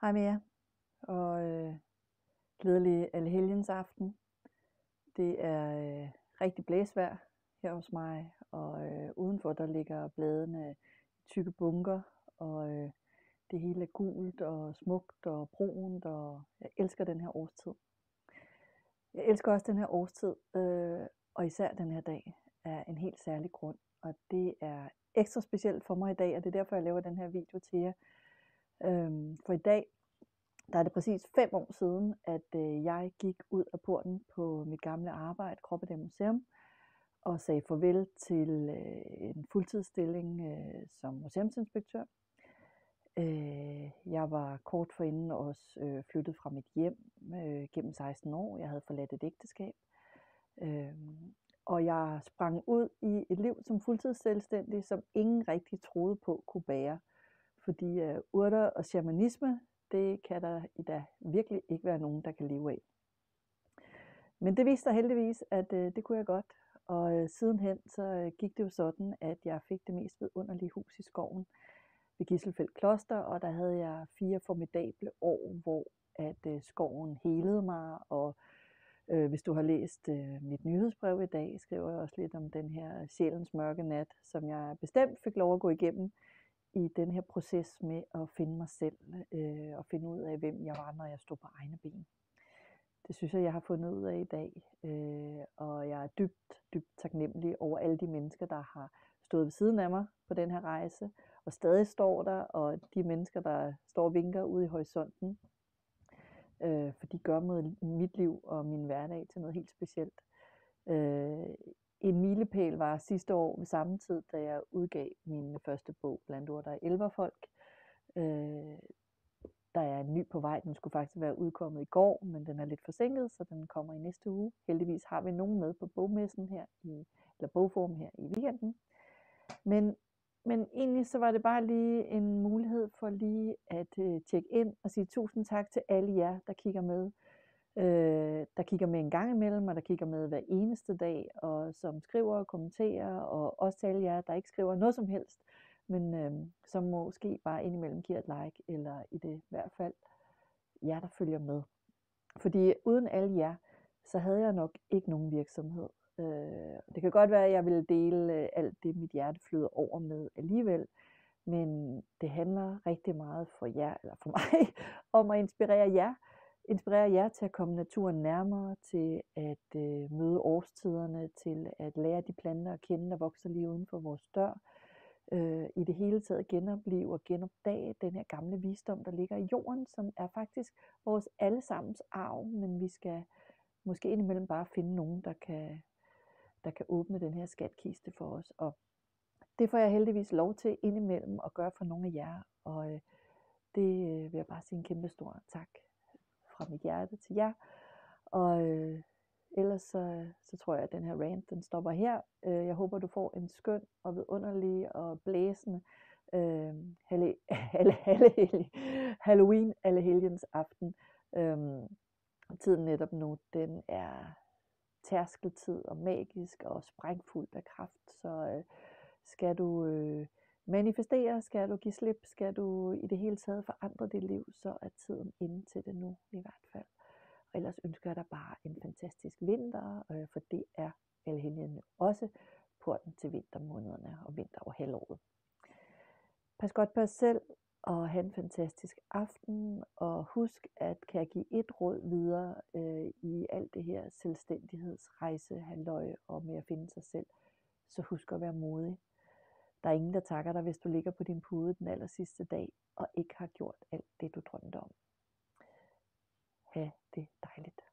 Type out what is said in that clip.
Hej med jer, og øh, glædelig alhelgens aften. Det er øh, rigtig blæsvejr her hos mig, og øh, udenfor der ligger bladene tykke bunker, og øh, det hele er gult og smukt og brunt, og jeg elsker den her årstid. Jeg elsker også den her årstid, øh, og især den her dag er en helt særlig grund, og det er ekstra specielt for mig i dag, og det er derfor, jeg laver den her video til jer. Øh, for i dag, der er det præcis fem år siden, at øh, jeg gik ud af porten på mit gamle arbejde, Kroppedam Museum, og sagde farvel til øh, en fuldtidsstilling øh, som museumsinspektør. Øh, jeg var kort forinden også øh, flyttet fra mit hjem øh, gennem 16 år. Jeg havde forladt et ægteskab. Øh, og jeg sprang ud i et liv som fuldtidsselvstændig, som ingen rigtig troede på kunne bære. Fordi øh, urter og shamanisme, det kan der i dag virkelig ikke være nogen, der kan leve af. Men det viste sig heldigvis, at øh, det kunne jeg godt. Og øh, sidenhen så øh, gik det jo sådan, at jeg fik det mest vidunderlige hus i skoven ved Gisselfeldt Kloster, og der havde jeg fire formidable år, hvor at øh, skoven helede mig, og øh, hvis du har læst øh, mit nyhedsbrev i dag, skriver jeg også lidt om den her sjælens mørke nat, som jeg bestemt fik lov at gå igennem i den her proces med at finde mig selv øh, og finde ud af, hvem jeg var, når jeg stod på egne ben. Det synes jeg, jeg har fundet ud af i dag, øh, og jeg er dybt, dybt taknemmelig over alle de mennesker, der har stået ved siden af mig på den her rejse, og stadig står der, og de mennesker, der står og vinker ude i horisonten, øh, for de gør mit liv og min hverdag til noget helt specielt. Øh, en milepæl var sidste år ved samme tid, da jeg udgav min første bog, Blandt ord, der er elverfolk. Øh, der er en ny på vej. Den skulle faktisk være udkommet i går, men den er lidt forsinket, så den kommer i næste uge. Heldigvis har vi nogen med på bogmessen her, i, eller bogform her i weekenden. Men, men egentlig så var det bare lige en mulighed for lige at øh, tjekke ind og sige tusind tak til alle jer, der kigger med øh, der kigger med en gang imellem, og der kigger med hver eneste dag, og som skriver og kommenterer, og også til alle jer, der ikke skriver noget som helst, men øh, som måske bare indimellem giver et like, eller i det i hvert fald jer, der følger med. Fordi uden alle jer, så havde jeg nok ikke nogen virksomhed. Øh, det kan godt være, at jeg ville dele øh, alt det, mit hjerte flyder over med alligevel, men det handler rigtig meget for jer, eller for mig, om at inspirere jer, inspirere jer til at komme naturen nærmere, til at øh, møde årstiderne, til at lære de planter at kende, der vokser lige uden for vores dør. Øh, I det hele taget genopleve og genopdage den her gamle visdom, der ligger i jorden, som er faktisk vores allesammens arv, men vi skal måske indimellem bare finde nogen, der kan, der kan åbne den her skatkiste for os. Og det får jeg heldigvis lov til indimellem at gøre for nogle af jer, og øh, det øh, vil jeg bare sige en kæmpe stor tak fra mit hjerte til jer. Og øh, ellers så, så tror jeg, at den her rant, den stopper her. Øh, jeg håber, du får en skøn og vidunderlig og blæsende øh, halle, halle, halle, Halloween helgens aften. Øh, tiden netop nu, den er tærskeltid og magisk og sprængfuld af kraft, så øh, skal du øh, manifestere, skal du give slip, skal du i det hele taget forandre dit liv, så er tiden inde til det nu i hvert fald. Og ellers ønsker jeg dig bare en fantastisk vinter, øh, for det er alhelgen også porten til vintermånederne og vinter over halvåret. Pas godt på os selv, og have en fantastisk aften, og husk, at kan jeg give et råd videre øh, i alt det her selvstændighedsrejse, halløj og med at finde sig selv, så husk at være modig. Der er ingen, der takker dig, hvis du ligger på din pude den aller sidste dag og ikke har gjort alt det, du drømte om. Ha' det dejligt.